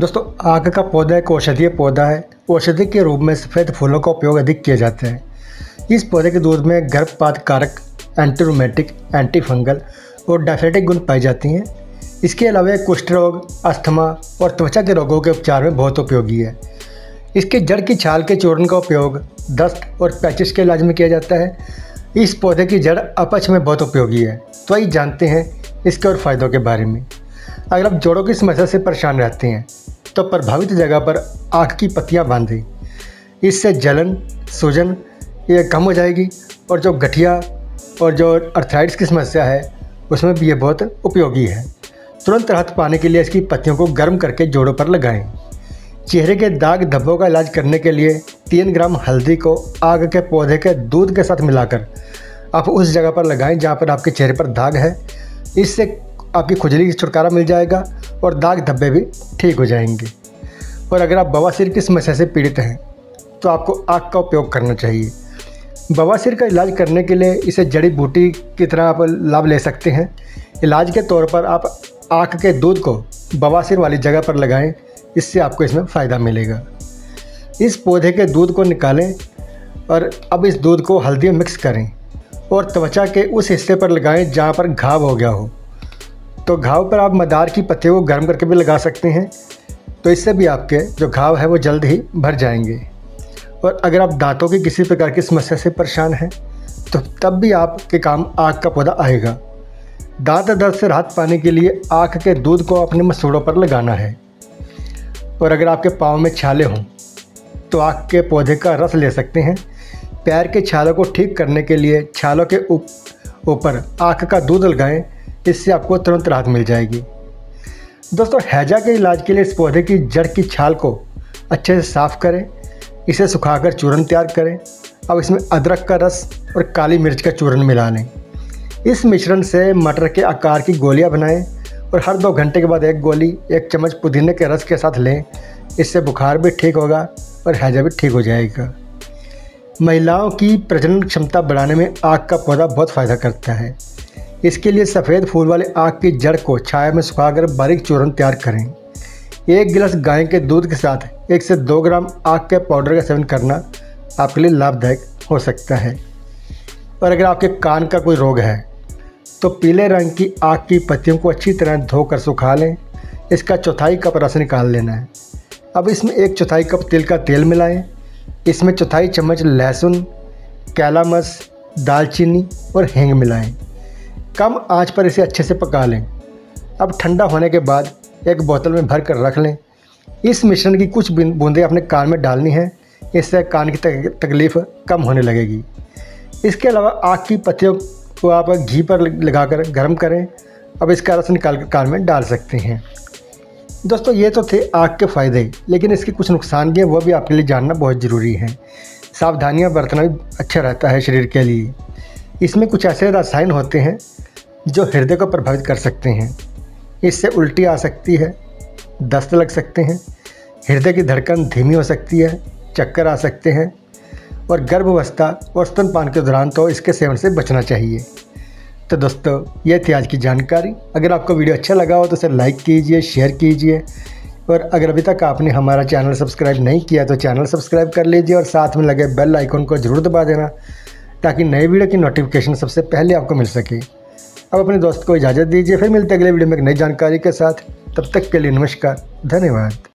दोस्तों, आग का पौधा एक औषधीय पौधा है। औषधि के रूप में सफ़ेद फूलों का उपयोग अधिक किया जाता है। इस पौधे के दूध में गर्भपात कारक एंटीरोमेटिक एंटी फंगल और डायफेटिक गुण पाई जाती हैं। इसके अलावा कुष्ठ रोग अस्थमा और त्वचा के रोगों के उपचार में बहुत उपयोगी है। इसके जड़ की छाल के चूर्ण का उपयोग दस्त और पैचिस के इलाज में किया जाता है। इस पौधे की जड़ अपच में बहुत उपयोगी है। तो आइए जानते हैं इसके और फायदों के बारे में। अगर आप जोड़ों की समस्या से परेशान रहते हैं तो प्रभावित जगह पर आँख की पत्तियाँ बांधें इससे जलन, सूजन, ये कम हो जाएगी और जो गठिया और जो अर्थराइट्स की समस्या है, उसमें भी ये बहुत उपयोगी है। तुरंत राहत पाने के लिए इसकी पत्तियों को गर्म करके जोड़ों पर लगाएँ। चेहरे के दाग धब्बों का इलाज करने के लिए तीन ग्राम हल्दी को आग के पौधे के दूध के साथ मिलाकर आप उस जगह पर लगाएँ जहाँ पर आपके चेहरे पर दाग है। इससे आपकी खुजली की छुटकारा मिल जाएगा और दाग धब्बे भी ठीक हो जाएँगे। और अगर आप बवासीर की समस्या से पीड़ित हैं तो आपको आग का उपयोग करना चाहिए। बवासीर का इलाज करने के लिए इसे जड़ी बूटी की तरह आप लाभ ले सकते हैं। इलाज के तौर पर आप आँख के दूध को बवासीर वाली जगह पर लगाएँ, इससे आपको इसमें फ़ायदा मिलेगा। इस पौधे के दूध को निकालें और अब इस दूध को हल्दी में मिक्स करें और त्वचा के उस हिस्से पर लगाएँ जहाँ पर घाव हो गया हो। तो घाव पर आप मदार की पत्तियों को गर्म करके भी लगा सकते हैं। तो इससे भी आपके जो घाव है वो जल्द ही भर जाएँगे। और अगर आप दांतों की किसी प्रकार की समस्या से परेशान हैं तो तब भी आपके काम आग का पौधा आएगा। दांत दर्द से राहत पाने के लिए आँख के दूध को अपने मसूड़ों पर लगाना है। और अगर आपके पाँव में छाले हों तो आँख के पौधे का रस ले सकते हैं। पैर के छालों को ठीक करने के लिए छालों के ऊपर आँख का दूध लगाएँ इससे आपको तुरंत राहत मिल जाएगी। दोस्तों, हैजा के इलाज के लिए इस पौधे की जड़ की छाल को अच्छे से साफ़ करें। इसे सुखाकर चूर्ण तैयार करें। अब इसमें अदरक का रस और काली मिर्च का चूर्ण मिला लें। इस मिश्रण से मटर के आकार की गोलियाँ बनाएँ और हर दो घंटे के बाद एक गोली, एक चम्मच पुदीने के रस के साथ लें। इससे बुखार भी ठीक होगा और हैजा भी ठीक हो जाएगा। महिलाओं की प्रजनन क्षमता बढ़ाने में आग का पौधा बहुत फ़ायदा करता है। इसके लिए सफ़ेद फूल वाले आग की जड़ को छाया में सुखाकर बारीक चूर्ण तैयार करें। एक गिलास गाय के दूध के साथ एक से दो ग्राम आग के पाउडर का सेवन करना आपके लिए लाभदायक हो सकता है। और अगर आपके कान का कोई रोग है तो पीले रंग की आग की पत्तियों को अच्छी तरह धोकर सुखा लें। इसका चौथाई कप रस निकाल लेना है। अब इसमें एक चौथाई कप तिल का तेल मिलाएँ। इसमें चौथाई चम्मच लहसुन, कैलामस, दालचीनी और हींग मिलाएँ। कम आँच पर इसे अच्छे से पका लें। अब ठंडा होने के बाद एक बोतल में भर कर रख लें। इस मिश्रण की कुछ बूंदें अपने कान में डालनी है। इससे कान की तकलीफ़ कम होने लगेगी। इसके अलावा आग की पत्तियों को आप घी पर लगाकर गर्म करें। अब इसका रस निकाल कर कान में डाल सकते हैं। दोस्तों, ये तो थे आग के फ़ायदे, लेकिन इसके कुछ नुकसान भी हैं, वो भी आपके लिए जानना बहुत ज़रूरी है। सावधानियाँ बरतना भी अच्छा रहता है शरीर के लिए। इसमें कुछ ऐसे रसायन होते हैं जो हृदय को प्रभावित कर सकते हैं। इससे उल्टी आ सकती है, दस्त लग सकते हैं। हृदय की धड़कन धीमी हो सकती है, चक्कर आ सकते हैं। और गर्भावस्था और स्तनपान के दौरान तो इसके सेवन से बचना चाहिए। तो दोस्तों, ये थी आज की जानकारी। अगर आपको वीडियो अच्छा लगा हो तो इसे लाइक कीजिए, शेयर कीजिए। और अगर अभी तक आपने हमारा चैनल सब्सक्राइब नहीं किया तो चैनल सब्सक्राइब कर लीजिए और साथ में लगे बेल आइकॉन को ज़रूर दबा देना ताकि नए वीडियो की नोटिफिकेशन सबसे पहले आपको मिल सके। अब अपने दोस्त को इजाज़त दीजिए, फिर मिलते अगले वीडियो में एक नई जानकारी के साथ। तब तक के लिए नमस्कार, धन्यवाद।